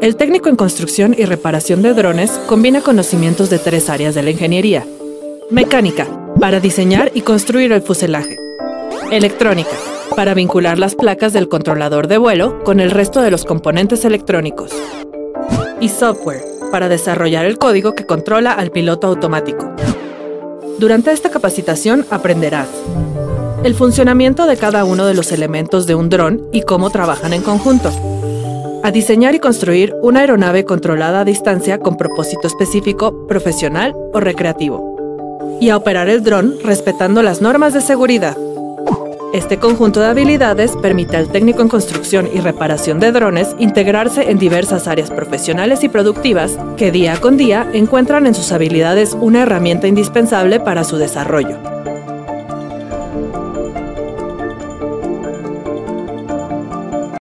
El técnico en construcción y reparación de drones combina conocimientos de tres áreas de la ingeniería. Mecánica, para diseñar y construir el fuselaje. Electrónica, para vincular las placas del controlador de vuelo con el resto de los componentes electrónicos. Y software, para desarrollar el código que controla al piloto automático. Durante esta capacitación aprenderás el funcionamiento de cada uno de los elementos de un dron y cómo trabajan en conjunto, a diseñar y construir una aeronave controlada a distancia con propósito específico, profesional o recreativo, y a operar el dron respetando las normas de seguridad. Este conjunto de habilidades permite al técnico en construcción y reparación de drones integrarse en diversas áreas profesionales y productivas que día con día encuentran en sus habilidades una herramienta indispensable para su desarrollo.